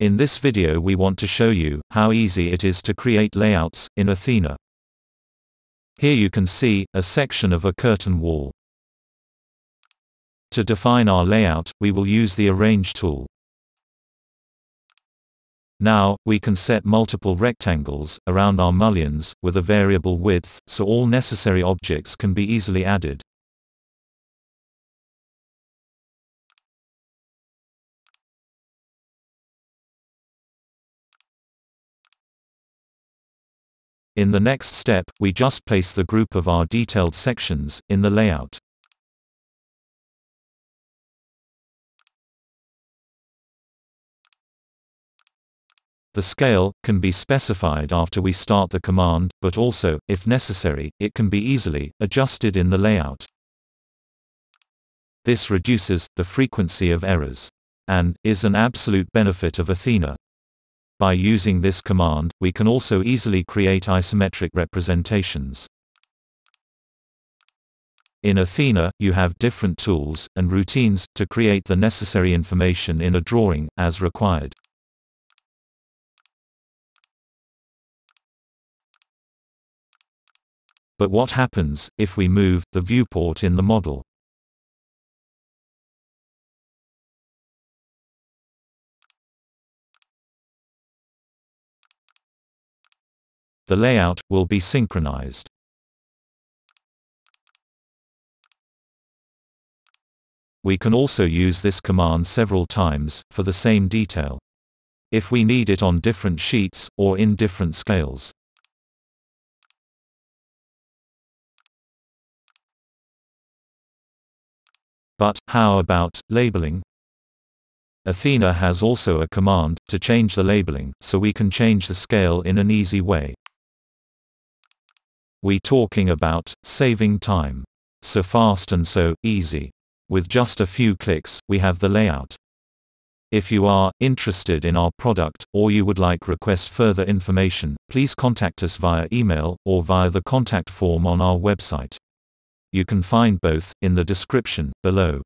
In this video we want to show you how easy it is to create layouts in Athena. Here you can see a section of a curtain wall. To define our layout, we will use the Arrange tool. Now, we can set multiple rectangles around our mullions with a variable width, so all necessary objects can be easily added. In the next step, we just place the group of our detailed sections in the layout. The scale can be specified after we start the command, but also, if necessary, it can be easily adjusted in the layout. This reduces the frequency of errors and is an absolute benefit of Athena. By using this command, we can also easily create isometric representations. In Athena, you have different tools and routines to create the necessary information in a drawing, as required. But what happens, if we move, the viewport in the model? The layout will be synchronized. We can also use this command several times, for the same detail. If we need it on different sheets, or in different scales. But, how about, labeling? Athena has also a command, to change the labeling, so we can change the scale in an easy way. We talking about saving time. So fast and so easy. With just a few clicks, we have the layout. If you are interested in our product or you would like request further information, please contact us via email or via the contact form on our website. You can find both in the description below.